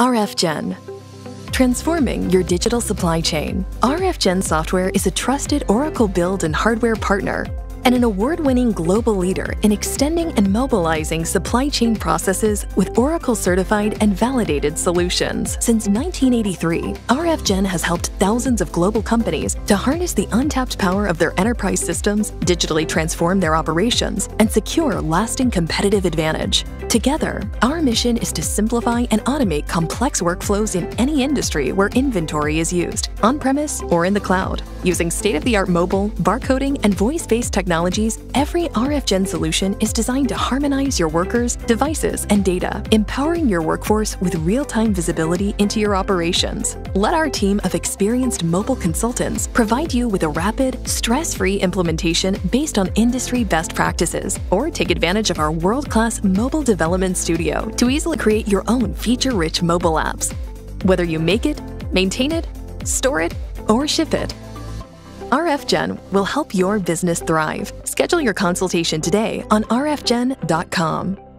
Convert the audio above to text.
RFGen. Transforming your digital supply chain, RFGen software is a trusted Oracle build and hardware partner and an award-winning global leader in extending and mobilizing supply chain processes with Oracle certified and validated solutions. Since 1983, RFGen has helped thousands of global companies to harness the untapped power of their enterprise systems, digitally transform their operations, and secure lasting competitive advantage. Together, our mission is to simplify and automate complex workflows in any industry where inventory is used, on-premise or in the cloud. Using state-of-the-art mobile, barcoding, and voice-based technology technologies, every RFGen solution is designed to harmonize your workers, devices, and data, empowering your workforce with real-time visibility into your operations. Let our team of experienced mobile consultants provide you with a rapid, stress-free implementation based on industry best practices, or take advantage of our world-class mobile development studio to easily create your own feature-rich mobile apps. Whether you make it, maintain it, store it, or ship it, RFGen will help your business thrive. Schedule your consultation today on rfgen.com.